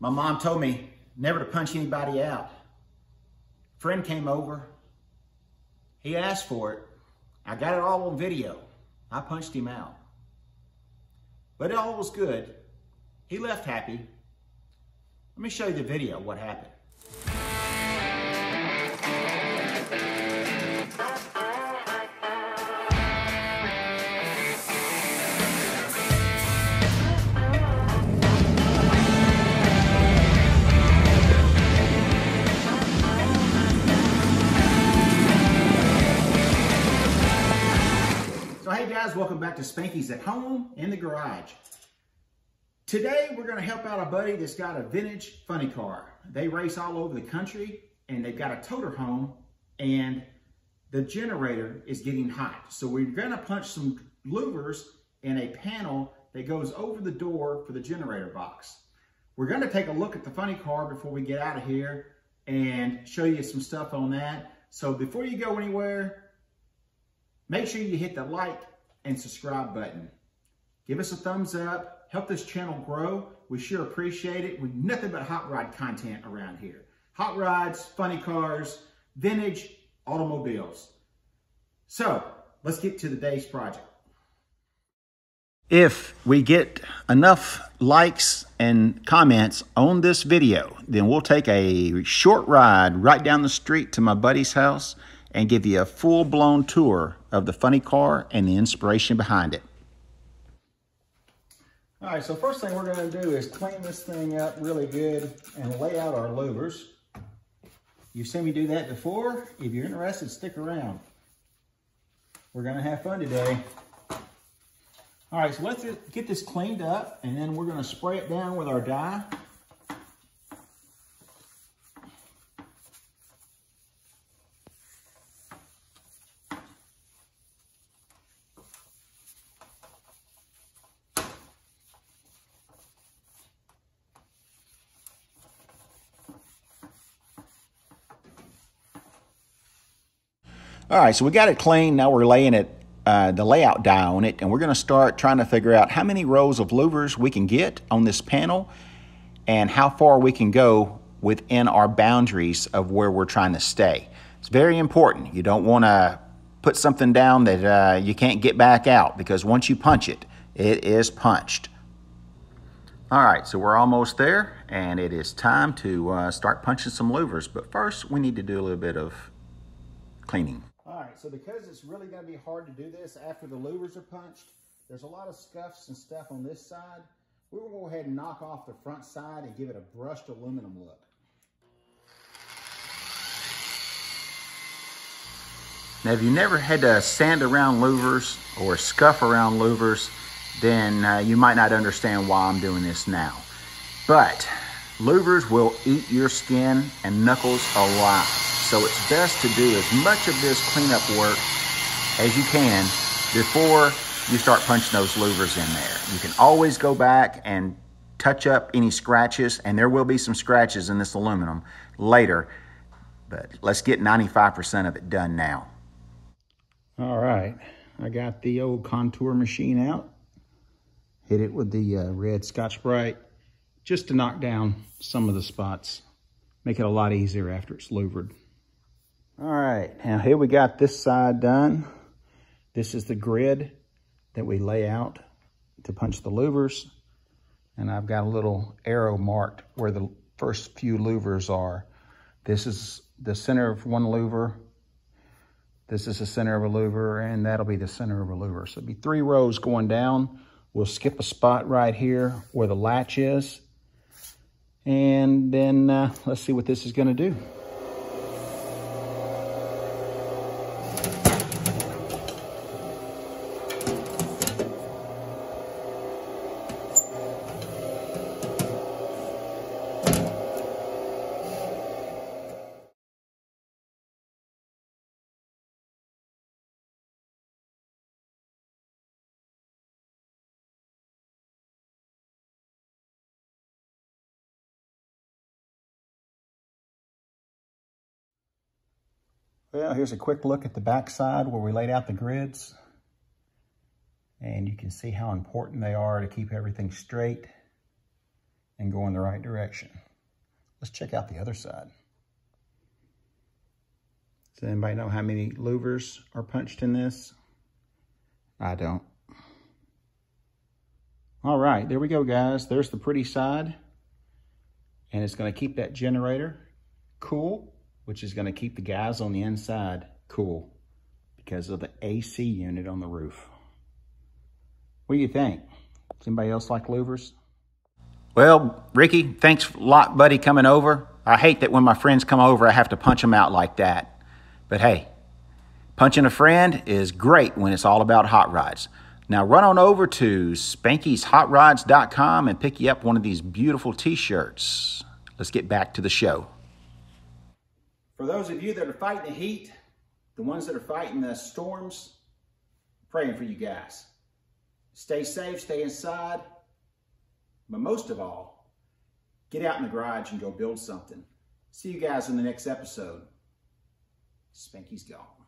My mom told me never to punch anybody out. Friend came over. He asked for it. I got it all on video. I punched him out. But it all was good. He left happy. Let me show you the video, what happened. Guys, welcome back to Spanky's at Home in the Garage. Today we're gonna help out a buddy that's got a vintage funny car. They race all over the country and they've got a toter home and the generator is getting hot. So we're gonna punch some louvers in a panel that goes over the door for the generator box. We're gonna take a look at the funny car before we get out of here and show you some stuff on that. So before you go anywhere, Make sure you hit the like and subscribe button. Give us a thumbs up. Help this channel grow. We sure appreciate it. We're nothing but hot rod content around here. Hot rods, funny cars, vintage automobiles. So let's get to the day's project. If we get enough likes and comments on this video, then we'll take a short ride right down the street to my buddy's house and give you a full-blown tour of the funny car and the inspiration behind it. All right, so first thing we're gonna do is clean this thing up really good and lay out our louvers. You've seen me do that before. If you're interested, stick around. We're gonna have fun today. All right, so let's get this cleaned up and then we're gonna spray it down with our dye. All right, so we got it clean. Now we're laying it, uh, the layout dye on it, and we're gonna start trying to figure out how many rows of louvers we can get on this panel and how far we can go within our boundaries of where we're trying to stay. It's very important. You don't wanna put something down that uh, you can't get back out because once you punch it, it is punched. All right, so we're almost there and it is time to uh, start punching some louvers. But first we need to do a little bit of cleaning. So because it's really gonna be hard to do this after the louvers are punched, there's a lot of scuffs and stuff on this side. We're going to go ahead and knock off the front side and give it a brushed aluminum look. Now, if you never had to sand around louvers or scuff around louvers, then uh, you might not understand why I'm doing this now. But louvers will eat your skin and knuckles alive. So it's best to do as much of this cleanup work as you can before you start punching those louvers in there. You can always go back and touch up any scratches, and there will be some scratches in this aluminum later, but let's get 95% of it done now. All right, I got the old contour machine out. Hit it with the uh, red Scotch-Brite just to knock down some of the spots. Make it a lot easier after it's louvered. All right, now here we got this side done. This is the grid that we lay out to punch the louvers. And I've got a little arrow marked where the first few louvers are. This is the center of one louver. This is the center of a louver, and that'll be the center of a louver. So it'll be three rows going down. We'll skip a spot right here where the latch is. And then uh, let's see what this is gonna do. Well, here's a quick look at the back side where we laid out the grids. And you can see how important they are to keep everything straight and go in the right direction. Let's check out the other side. Does anybody know how many louvers are punched in this? I don't. All right, there we go, guys. There's the pretty side. And it's going to keep that generator cool, which is going to keep the guys on the inside cool because of the AC unit on the roof. What do you think? Does anybody else like louvers? Well, Ricky, thanks a lot, buddy, coming over. I hate that when my friends come over, I have to punch them out like that. But hey, punching a friend is great when it's all about hot rods. Now run on over to spankyshotrods.com and pick you up one of these beautiful t-shirts. Let's get back to the show. Those of you that are fighting the heat, the ones that are fighting the storms, praying for you guys. Stay safe, stay inside, but most of all, get out in the garage and go build something. See you guys in the next episode. Spanky's gone.